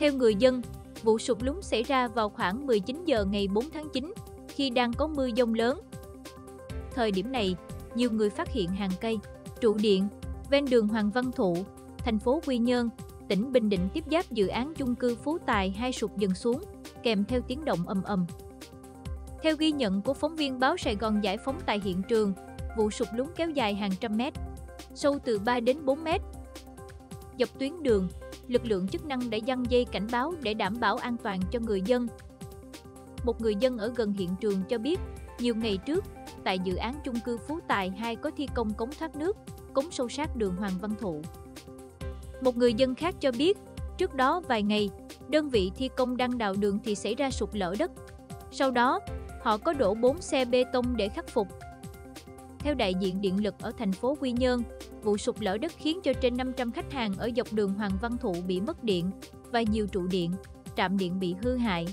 Theo người dân, vụ sụt lún xảy ra vào khoảng 19 giờ ngày 4 tháng 9 khi đang có mưa dông lớn. Thời điểm này, nhiều người phát hiện hàng cây, trụ điện ven đường Hoàng Văn Thụ, thành phố Quy Nhơn, tỉnh Bình Định tiếp giáp dự án chung cư Phú Tài hai sụt dần xuống, kèm theo tiếng động ầm ầm. Theo ghi nhận của phóng viên báo Sài Gòn giải phóng tại hiện trường, vụ sụt lún kéo dài hàng trăm mét, sâu từ 3 đến 4 mét. Dọc tuyến đường, lực lượng chức năng đã giăng dây cảnh báo để đảm bảo an toàn cho người dân. Một người dân ở gần hiện trường cho biết, nhiều ngày trước, tại dự án chung cư Phú Tài 2 có thi công cống thoát nước, cống sâu sát đường Hoàng Văn Thụ. Một người dân khác cho biết, trước đó vài ngày, đơn vị thi công đang đào đường thì xảy ra sụt lở đất. Sau đó, họ có đổ 4 xe bê tông để khắc phục. Theo đại diện điện lực ở thành phố Quy Nhơn, vụ sụp lở đất khiến cho trên 500 khách hàng ở dọc đường Hoàng Văn Thụ bị mất điện và nhiều trụ điện, trạm điện bị hư hại.